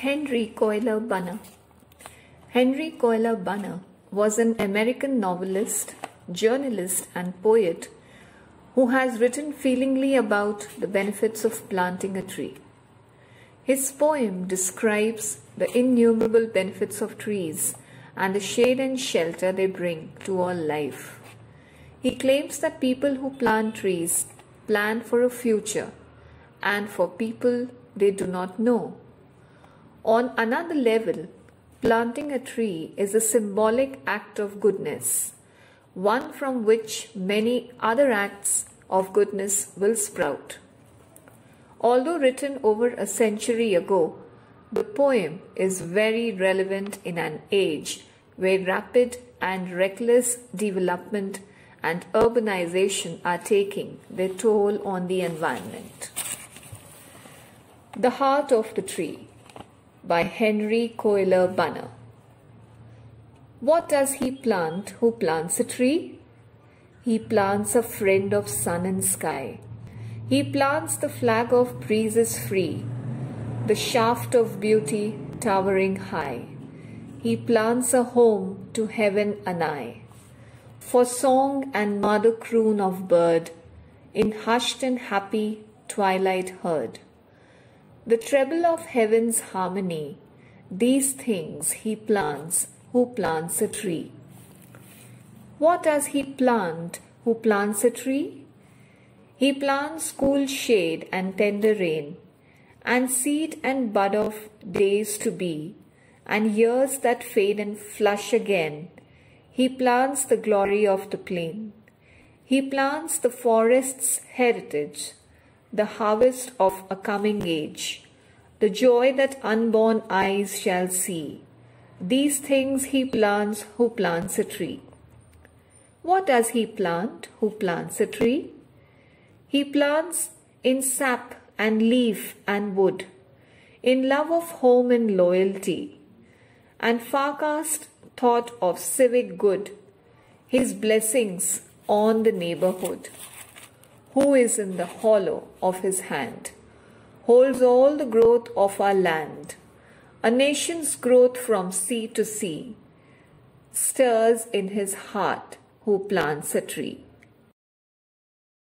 Henry Cuyler Bunner. Henry Cuyler Bunner was an American novelist, journalist, and poet who has written feelingly about the benefits of planting a tree. His poem describes the innumerable benefits of trees and the shade and shelter they bring to all life. He claims that people who plant trees plan for a future and for people they do not know. On another level, planting a tree is a symbolic act of goodness, one from which many other acts of goodness will sprout. Although written over a century ago, the poem is very relevant in an age where rapid and reckless development and urbanization are taking their toll on the environment. The Heart of the Tree by Henry Cuyler Bunner. What does he plant who plants a tree? He plants a friend of sun and sky. He plants the flag of breezes free, the shaft of beauty towering high. He plants a home to heaven anigh. For song and mother croon of bird, in hushed and happy twilight heard the treble of heaven's harmony, these things he plants who plants a tree. What does he plant who plants a tree? He plants cool shade and tender rain, and seed and bud of days to be, and years that fade and flush again. He plants the glory of the plain. He plants the forest's heritage, the harvest of a coming age, the joy that unborn eyes shall see. These things he plants who plants a tree. What does he plant who plants a tree? He plants in sap and leaf and wood, in love of home and loyalty, and farcast thought of civic good, his blessings on the neighborhood who is in the hollow of his hand, holds all the growth of our land, a nation's growth from sea to sea, stirs in his heart who plants a tree.